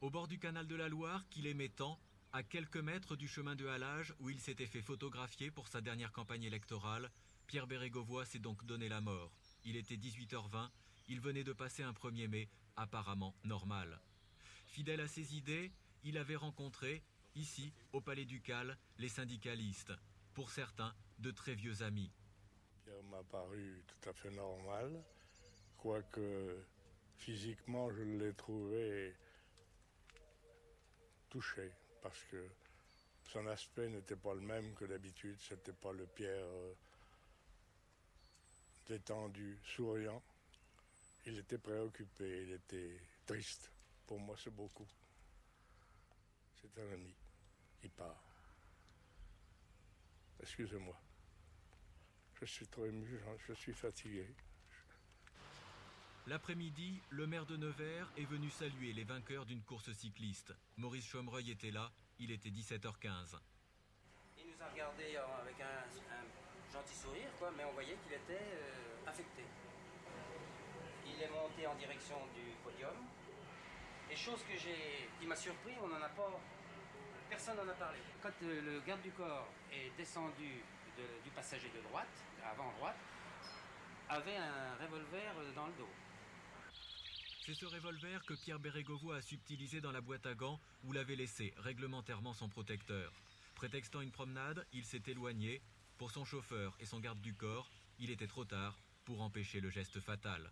Au bord du canal de la Loire, qu'il aimait tant, à quelques mètres du chemin de halage où il s'était fait photographier pour sa dernière campagne électorale, Pierre Bérégovoy s'est donc donné la mort. Il était 18h20, il venait de passer un 1er mai apparemment normal. Fidèle à ses idées, il avait rencontré, ici, au Palais Ducal, les syndicalistes. Pour certains, de très vieux amis. Pierre m'a paru tout à fait normal, quoique physiquement je l'ai trouvé parce que son aspect n'était pas le même que d'habitude, c'était pas le Pierre euh, détendu, souriant. Il était préoccupé, il était triste. Pour moi, c'est beaucoup. C'est un ami. Il part. Excusez-moi. Je suis trop ému, je suis fatigué. L'après-midi, le maire de Nevers est venu saluer les vainqueurs d'une course cycliste. Maurice Chomereuil était là, il était 17h15. Il nous a regardé avec un, gentil sourire, mais on voyait qu'il était euh, affecté. Il est monté en direction du podium. Et chose que qui m'a surpris, on n'en a pas, personne n'en a parlé. Quand euh, le garde du corps est descendu du passager de droite, avant droite, avait un revolver dans le dos. C'est ce revolver que Pierre Bérégovoy a subtilisé dans la boîte à gants où l'avait laissé réglementairement son protecteur. Prétextant une promenade, il s'est éloigné. Pour son chauffeur et son garde du corps, il était trop tard pour empêcher le geste fatal.